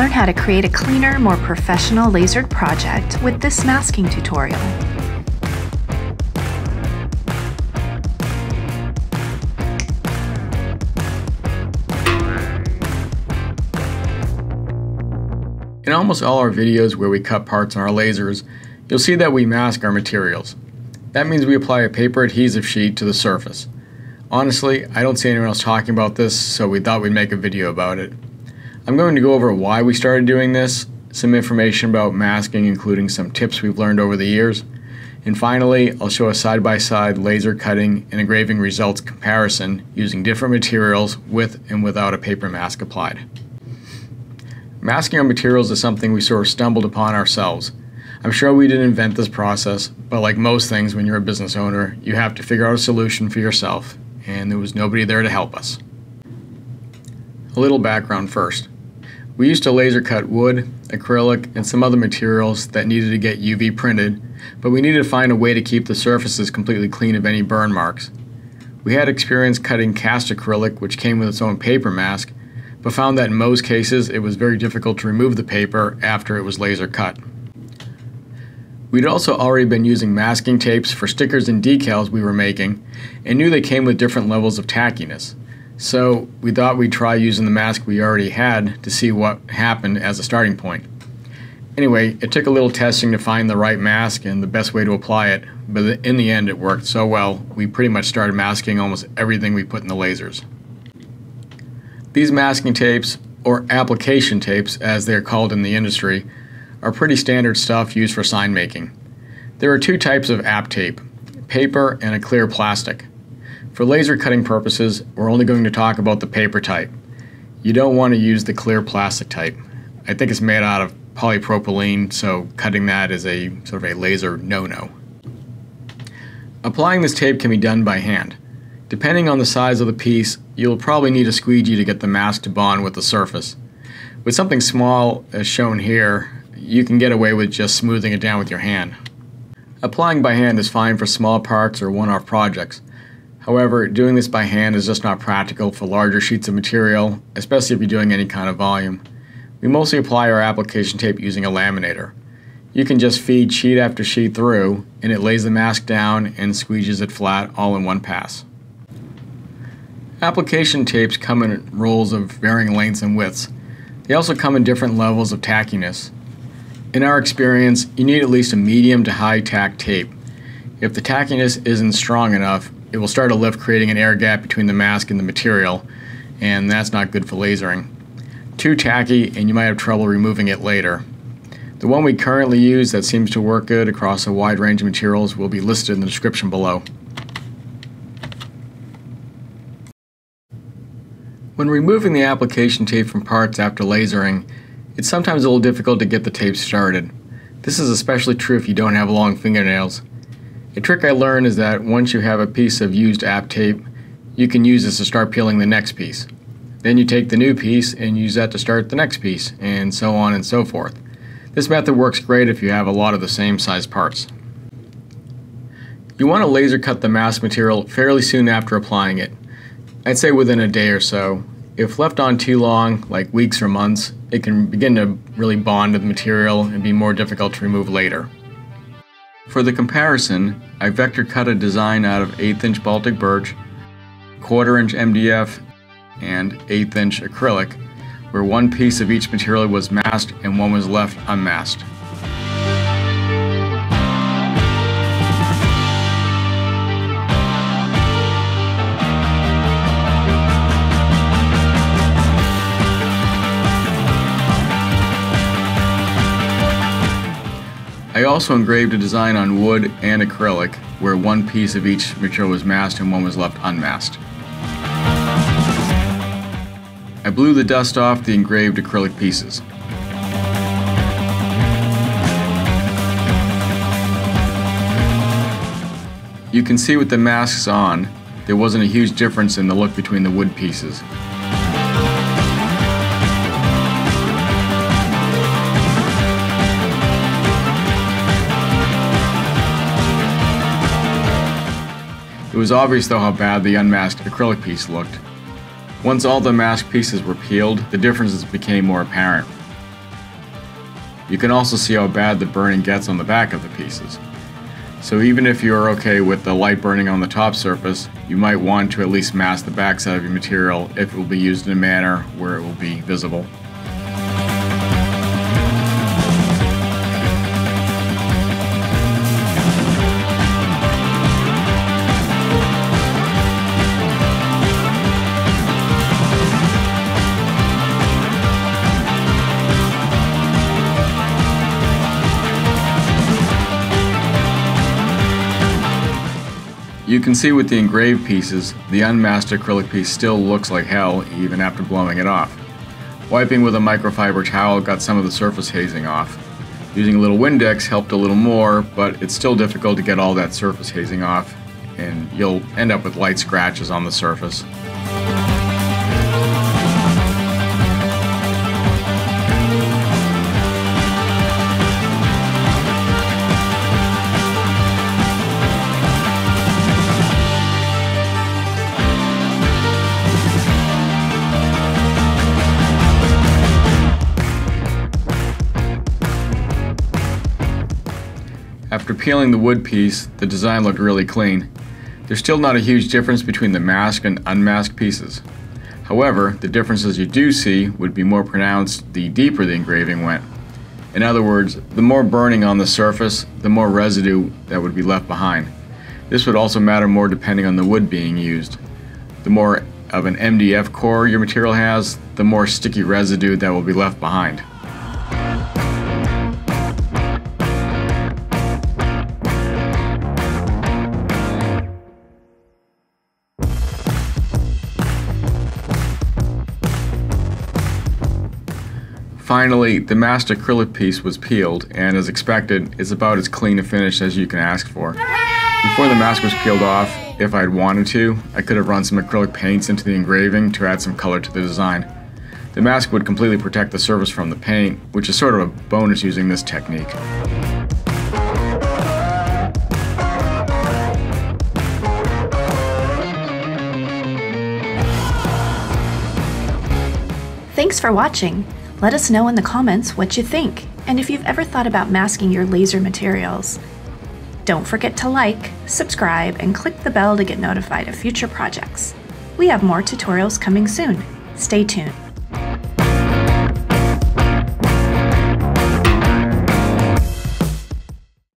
Learn how to create a cleaner, more professional lasered project with this masking tutorial. In almost all our videos where we cut parts on our lasers, you'll see that we mask our materials. That means we apply a paper adhesive sheet to the surface. Honestly, I don't see anyone else talking about this, so we thought we'd make a video about it. I'm going to go over why we started doing this, some information about masking including some tips we've learned over the years, and finally, I'll show a side-by-side -side laser cutting and engraving results comparison using different materials with and without a paper mask applied. Masking our materials is something we sort of stumbled upon ourselves. I'm sure we didn't invent this process, but like most things when you're a business owner, you have to figure out a solution for yourself, and there was nobody there to help us. A little background first. We used to laser cut wood, acrylic, and some other materials that needed to get UV printed, but we needed to find a way to keep the surfaces completely clean of any burn marks. We had experience cutting cast acrylic, which came with its own paper mask, but found that in most cases it was very difficult to remove the paper after it was laser cut. We'd also already been using masking tapes for stickers and decals we were making and knew they came with different levels of tackiness. So we thought we'd try using the mask we already had to see what happened as a starting point. Anyway, it took a little testing to find the right mask and the best way to apply it, but in the end it worked so well we pretty much started masking almost everything we put in the lasers. These masking tapes, or application tapes as they're called in the industry, are pretty standard stuff used for sign making. There are two types of app tape, paper and a clear plastic. For laser cutting purposes, we're only going to talk about the paper type. You don't want to use the clear plastic type. I think it's made out of polypropylene, so cutting that is a sort of a laser no-no. Applying this tape can be done by hand. Depending on the size of the piece, you'll probably need a squeegee to get the mask to bond with the surface. With something small, as shown here, you can get away with just smoothing it down with your hand. Applying by hand is fine for small parts or one-off projects. However, doing this by hand is just not practical for larger sheets of material, especially if you're doing any kind of volume. We mostly apply our application tape using a laminator. You can just feed sheet after sheet through, and it lays the mask down and squeezes it flat all in one pass. Application tapes come in rolls of varying lengths and widths. They also come in different levels of tackiness. In our experience, you need at least a medium to high tack tape. If the tackiness isn't strong enough, it will start to lift creating an air gap between the mask and the material, and that's not good for lasering. Too tacky and you might have trouble removing it later. The one we currently use that seems to work good across a wide range of materials will be listed in the description below. When removing the application tape from parts after lasering, it's sometimes a little difficult to get the tape started. This is especially true if you don't have long fingernails. A trick I learned is that once you have a piece of used app tape, you can use this to start peeling the next piece. Then you take the new piece and use that to start the next piece, and so on and so forth. This method works great if you have a lot of the same size parts. You want to laser cut the mask material fairly soon after applying it. I'd say within a day or so. If left on too long, like weeks or months, it can begin to really bond to the material and be more difficult to remove later. For the comparison, I vector cut a design out of 8th inch Baltic birch, quarter inch MDF, and 8th inch acrylic, where one piece of each material was masked and one was left unmasked. Also engraved a design on wood and acrylic where one piece of each material was masked and one was left unmasked. I blew the dust off the engraved acrylic pieces. You can see with the masks on, there wasn't a huge difference in the look between the wood pieces. It was obvious though how bad the unmasked acrylic piece looked. Once all the mask pieces were peeled, the differences became more apparent. you can also see how bad the burning gets on the back of the pieces. So even if you're okay with the light burning on the top surface, you might want to at least mask the backside of your material if it will be used in a manner where it will be visible. You can see with the engraved pieces, the unmasked acrylic piece still looks like hell even after blowing it off. Wiping with a microfiber towel got some of the surface hazing off. Using a little Windex helped a little more, but it's still difficult to get all that surface hazing off, and you'll end up with light scratches on the surface. After peeling the wood piece, the design looked really clean. There's still not a huge difference between the masked and unmasked pieces. However, the differences you do see would be more pronounced the deeper the engraving went. In other words, the more burning on the surface, the more residue that would be left behind. This would also matter more depending on the wood being used. The more of an MDF core your material has, the more sticky residue that will be left behind. Finally, the masked acrylic piece was peeled, and as expected, is about as clean a finish as you can ask for. Before the mask was peeled off, if I had wanted to, I could have run some acrylic paints into the engraving to add some color to the design. The mask would completely protect the surface from the paint, which is sort of a bonus using this technique. Thanks for watching. Let us know in the comments what you think and if you've ever thought about masking your laser materials. Don't forget to like, subscribe, and click the bell to get notified of future projects. We have more tutorials coming soon. Stay tuned.